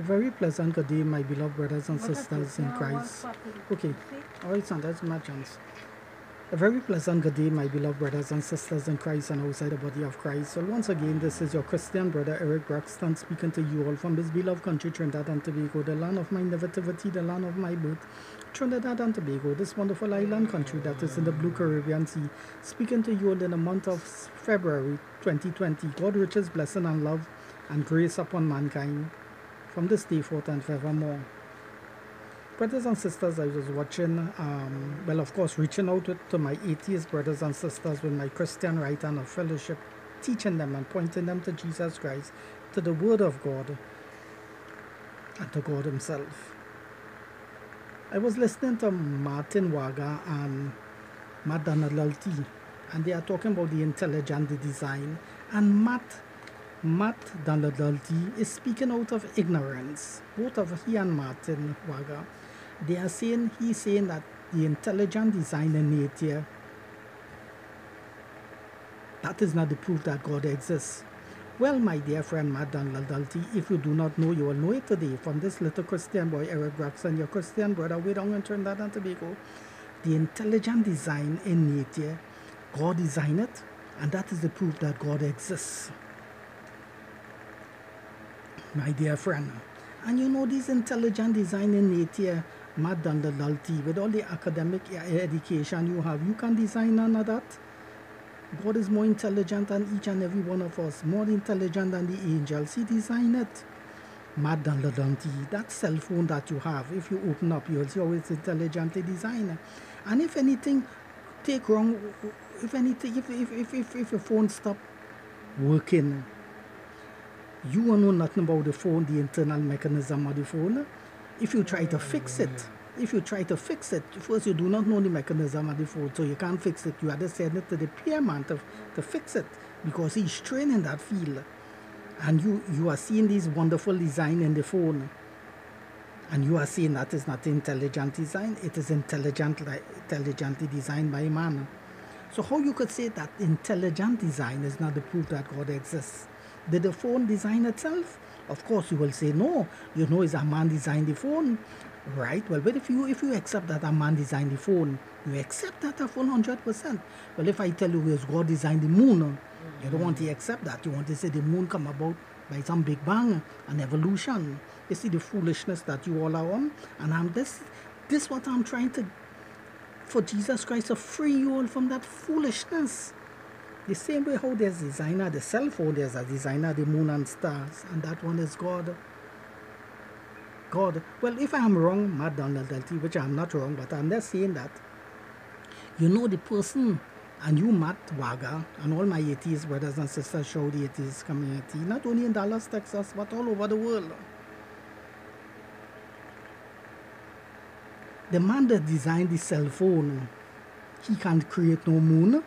A very pleasant good day, my beloved brothers and sisters in Christ. Okay, all right, son, that's my chance. A very pleasant good day, my beloved brothers and sisters in Christ and outside the body of Christ. So, once again, this is your Christian brother Eric Braxton speaking to you all from this beloved country, Trinidad and Tobago, the land of my nativity, the land of my birth, Trinidad and Tobago, this wonderful island country that is in the blue Caribbean Sea, speaking to you all in the month of February 2020. God riches, blessing, and love and grace upon mankind from this forth and forevermore brothers and sisters, I was watching, um, well, of course, reaching out to, my atheist brothers and sisters with my Christian right hand of fellowship, teaching them and pointing them to Jesus Christ, to the Word of God, and to God Himself. I was listening to Martin Wagner and Matt Dillahunty, and they are talking about the intelligent design. And Matt Matt Dillahunty is speaking out of ignorance, both of he and Martin Wagner they are saying he's saying that the intelligent design in nature that is not the proof that God exists. Well, my dear friend Matt Dillahunty, if you do not know, you will know it today from this little Christian boy, Eric Braxton, your Christian brother, way down in Trinidad and Tobago. The intelligent design in nature, God designed it, and that is the proof that God exists. My dear friend, and you know this intelligent design in nature Matt Dillahunty, with all the academic education you have, you can design none of that. God is more intelligent than each and every one of us, more intelligent than the angels. He designed it. Matt Dillahunty, that cell phone that you have, if you open up, you'll see it's intelligently designed. And if anything take wrong, if anything, if, if, if, if, if your phone stop working, you will know nothing about the phone, the internal mechanism of the phone if you try to fix it, if you try to fix it, first you do not know the mechanism of the phone, so you can't fix it. You have to send it to the repairman to, to fix it because he's trained in that field. And you, you are seeing this wonderful design in the phone. And you are seeing that is not intelligent design, it is intelligent, intelligently designed by man. So how you could say that intelligent design is not the proof that God exists? Did the phone design itself? Of course, you will say, no, you know, it's a man designed the phone, right? Well, but if you if you accept that a man designed the phone, you accept that a phone 100%. Well, if I tell you it's God designed the moon, you don't want to accept that. You want to say the moon come about by some big bang, an evolution. You see the foolishness that you all are on, and I'm this this what I'm trying to for Jesus Christ to free you all from that foolishness. The same way how there's designer the cell phone, there's a designer the moon and stars, and that one is God. God. Well, if I'm wrong, Matt Dillahunty, which I'm not wrong, but I'm just saying that you know the person and you Matt Wagner and all my atheist brothers and sisters show the atheist community, not only in Dallas, Texas, but all over the world. The man that designed the cell phone, he can't create no moon.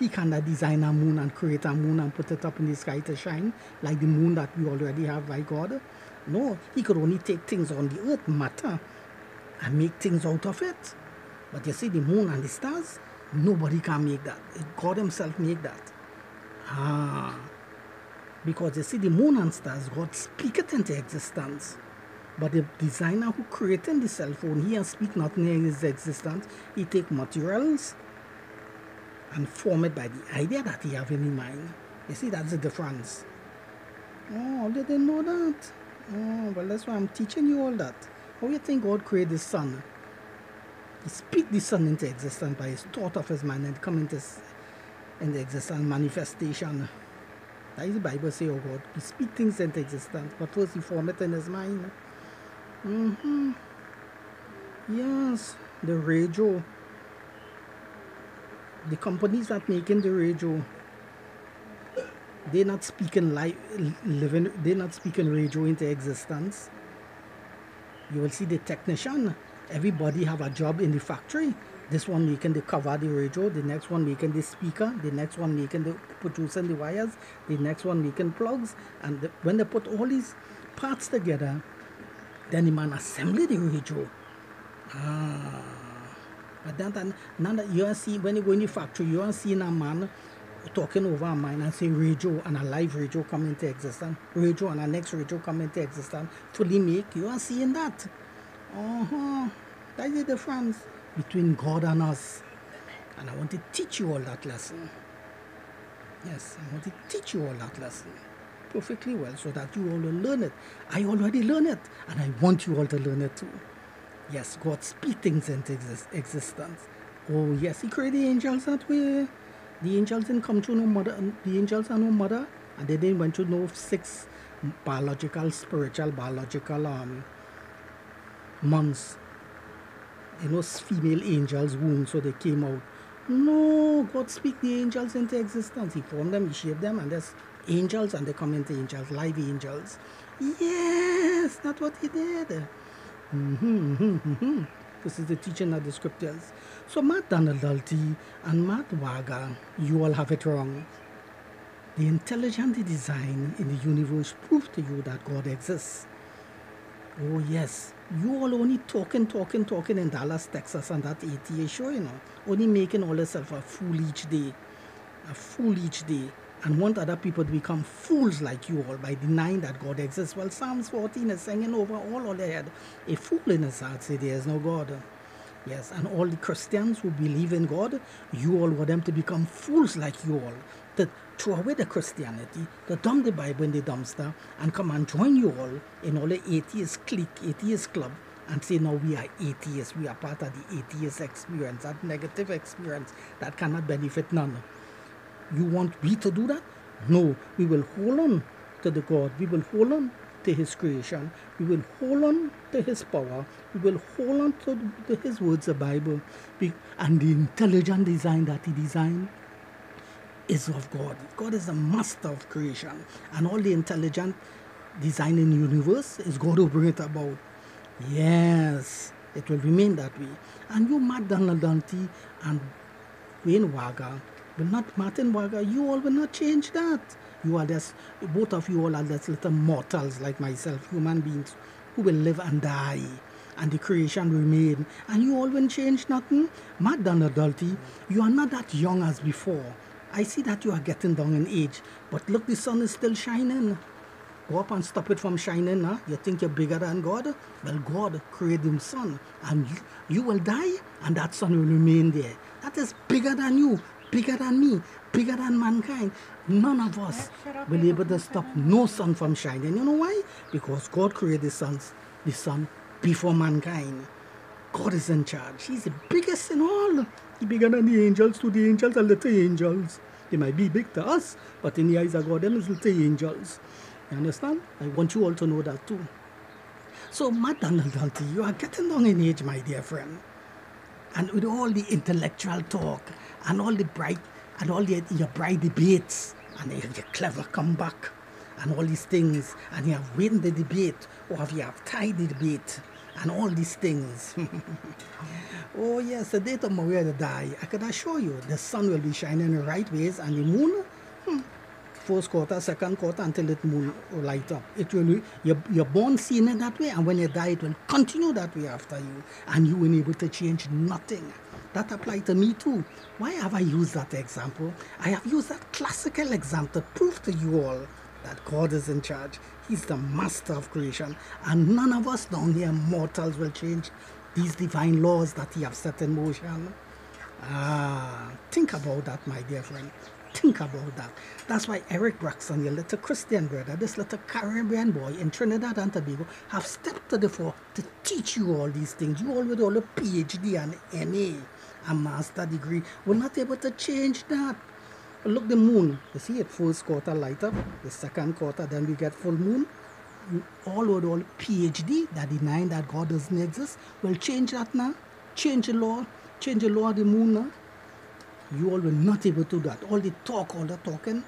He cannot design a moon and create a moon and put it up in the sky to shine like the moon that we already have by God. No, he could only take things on the earth, matter, and make things out of it. But you see, the moon and the stars, nobody can make that. God Himself make that. Ah. Because you see, the moon and stars, God speak it into existence. But the designer who created the cell phone, he has speak nothing in his existence. He take materials and form it by the idea that he have in his mind. You see, that's the difference. Oh, they didn't know that. Oh, well, that's why I'm teaching you all that. How you think God created the sun? He speak the sun into existence by his thought of his mind and come into in the existence manifestation. That is the Bible say, oh God. He speak things into existence, but first he form it in his mind. Mm-hmm. Yes, the radio the companies that making the radio they're not speaking live living they're not speaking radio into existence. You will see the technician everybody have a job in the factory. This one making the cover the radio the next one making the speaker the next one making the producing the wires the next one making plugs and the, when they put all these parts together then the man assembly the radio. Ah but then, then you see when you go in the factory, you are seeing a man talking over a mind and say radio and a live radio come into existence, radio and a next radio come into existence, fully make, you are seeing that. Uh-huh. That's the difference between God and us. And I want to teach you all that lesson. Yes, I want to teach you all that lesson perfectly well so that you all will learn it. I already learned it, and I want you all to learn it too. Yes, God speaks things into exist- existence. Oh, yes, He created the angels that way. The angels didn't come to no mother, the angels are no mother, and they didn't went to no six biological, spiritual, biological um, months. You know, female angels' womb, so they came out. No, God speak the angels into existence. He formed them, He shaped them, and there's angels, and they come into angels, live angels. Yes, that's what He did. Mm-hmm, mm-hmm, mm-hmm. This is the teaching of the scriptures. So, Matt Donald Dalty and Matt Wagner, you all have it wrong. The intelligent design in the universe prove to you that God exists. Oh, yes. You all only talking, talking, talking in Dallas, Texas, and that ATA show, you know. Only making all yourself a fool each day. A fool each day. And want other people to become fools like you all by denying that God exists. Well, Psalms 14 is singing over all on their head. A fool in his heart say there is no God. Yes, and all the Christians who believe in God, you all want them to become fools like you all. To throw away the Christianity, to dump the Bible in the dumpster, and come and join you all in all the atheist clique, atheist club, and say, now we are atheists, we are part of the atheist experience, that negative experience that cannot benefit none. You want me to do that? No, we will hold on to the God, we will hold on to his creation. We will hold on to his power. We will hold on to, to his words, the Bible. And the intelligent design that he designed is of God. God is the master of creation. And all the intelligent design in the universe is God who bring it about. Yes, it will remain that way. And you, Matt Donald Dante and Wayne Wagner, will not, Martin Wagner, you all will not change that. You are just, both of you all are just little mortals like myself, human beings who will live and die. And the creation remain. And you all will change nothing. Matt Dalty, you are not that young as before. I see that you are getting down in age. But look, the sun is still shining. Go up and stop it from shining. Huh? You think you're bigger than God? Well, God created the sun. And you will die, and that sun will remain there. That is bigger than you, bigger than me, bigger than mankind. None of us will be able to stop no sun from shining. You know why? Because God created the sun, the sun before mankind. God is in charge. He's the biggest in all. He's bigger than the angels. To the angels are little angels. They might be big to us, but in the eyes of God, them is little angels. You understand? I want you all to know that too. So, Donald Dante, you are getting down in age, my dear friend. And with all the intellectual talk and all the bright and all the, your bright debates and your clever comeback and all these things and you have won the debate or have you have tied the debate and all these things. oh yes, the day tomorrow will die. I can assure you the sun will be shining in the right ways and the moon, hmm, first quarter, second quarter until it will light up. It will you're, you're born seeing it that way and when you die it will continue that way after you and you will be able to change nothing. That applies to me too. Why have I used that example? I have used that classical example to prove to you all that God is in charge. He's the master of creation. And none of us down here, mortals, will change these divine laws that He has set in motion. Ah, think about that, my dear friend. Think about that. That's why Eric Braxton, your little Christian brother, this little Caribbean boy in Trinidad and Tobago, have stepped to the fore to teach you all these things. You all with all the PhD and MA a master degree. We're not able to change that. Look, the moon. You see it first quarter light up, the second quarter, then we get full moon. All over all PhD that denying that God doesn't exist will change that now. Change the law. Change the law of the moon now. You all will not able to do that. All the talk, all the talking,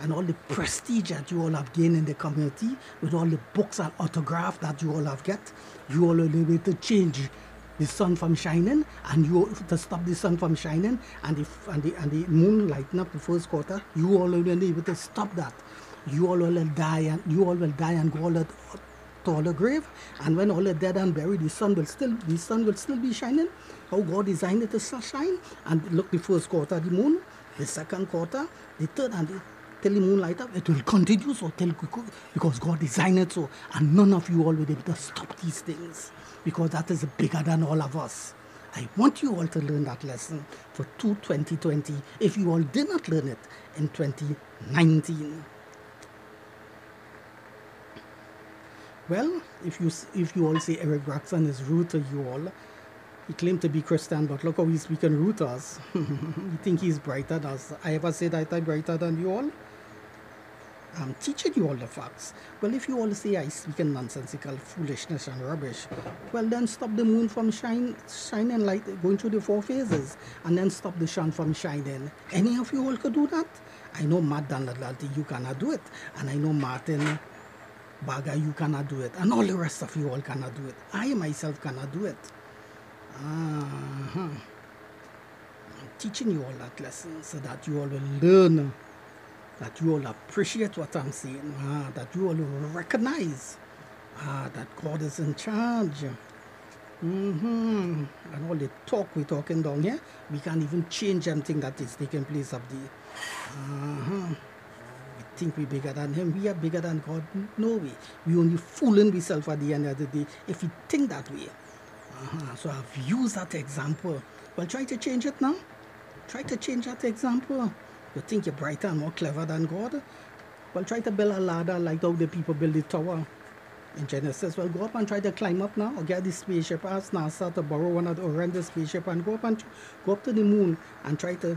and all the prestige that you all have gained in the community, with all the books and autograph that you all have get, you all be able to change the sun from shining and you to stop the sun from shining and the and the and the moon lighting up the first quarter you all will be able to stop that you all will die and you all will die and go all to all the grave and when all are dead and buried the sun will still the sun will still be shining how god designed it to shine and look the first quarter the moon the second quarter, the third, and the, till the moon light up, it will continue so till because God designed it so, and none of you all will be able to stop these things because that is bigger than all of us. I want you all to learn that lesson for 2 2020 if you all did not learn it in 2019. Well, if you if you all say Eric Braxton is rude to you all, he claimed to be Christian, but look how he's speaking rude to us. you think he's brighter than us? I ever said that I'm brighter than you all? I'm teaching you all the facts. Well, if you all say I speak in nonsensical foolishness and rubbish, well, then stop the moon from shine, shining light, going through the four phases, and then stop the sun from shining. Any of you all could do that? I know Matt Danadlalti, you cannot do it. And I know Martin Baga, you cannot do it. And all the rest of you all cannot do it. I myself cannot do it. Uh-huh. I'm teaching you all that lesson so that you all will learn that you all appreciate what I'm saying, ah, that you all will recognize ah, that God is in charge. Mm-hmm. And all the talk we're talking down here, we can't even change anything that is taking place up there. Uh-huh. Think we're bigger than Him. We are bigger than God. No way. We only fooling ourselves at the end of the day if we think that way. Uh-huh. So I've used that example. Well, try to change it now. Try to change that example. You think you're brighter and more clever than God? Well, try to build a ladder like how the people build the tower in Genesis. Well, go up and try to climb up now or get the spaceship. Ask NASA to borrow one of the, or rent the spaceship and go up and go up to the moon and try to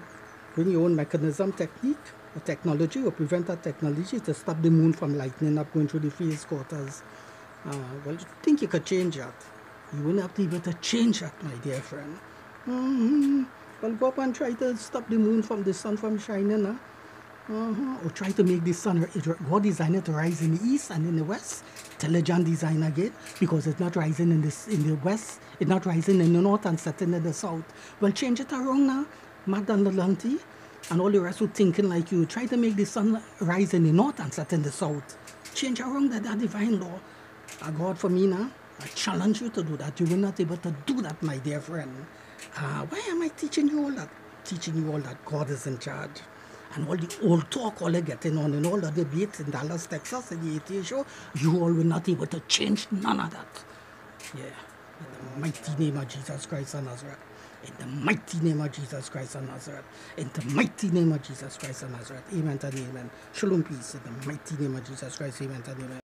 bring your own mechanism technique technology or prevent that technology to stop the moon from lightening up going through the phase quarters. Uh, well, you think you could change that? You wouldn't have to be able to change that, my dear friend. Mm-hmm. Well, go up and try to stop the moon from the sun from shining, huh? Uh-huh. Or try to make the sun, God designed it to rise in the east and in the west. Intelligent design again, because it's not rising in the, in the west, it's not rising in the north and setting in the south. Well, change it around now, Madame Lanti, and all the rest who thinking like you. Try to make the sun rise in the north and set in the south. Change around that, that divine law. God for me now, I challenge you to do that. You will not able to do that, my dear friend. Uh, why am I teaching you all that? Teaching you all that God is in charge. And all the old talk, all the getting on, and all the debates in Dallas, Texas, and the ATA show, you all will not able to change none of that. Yeah. In the mighty name of Jesus Christ of Nazareth. In the mighty name of Jesus Christ of Nazareth. In the mighty name of Jesus Christ of Nazareth. Amen and amen. Shalom peace. In the mighty name of Jesus Christ. Amen and amen.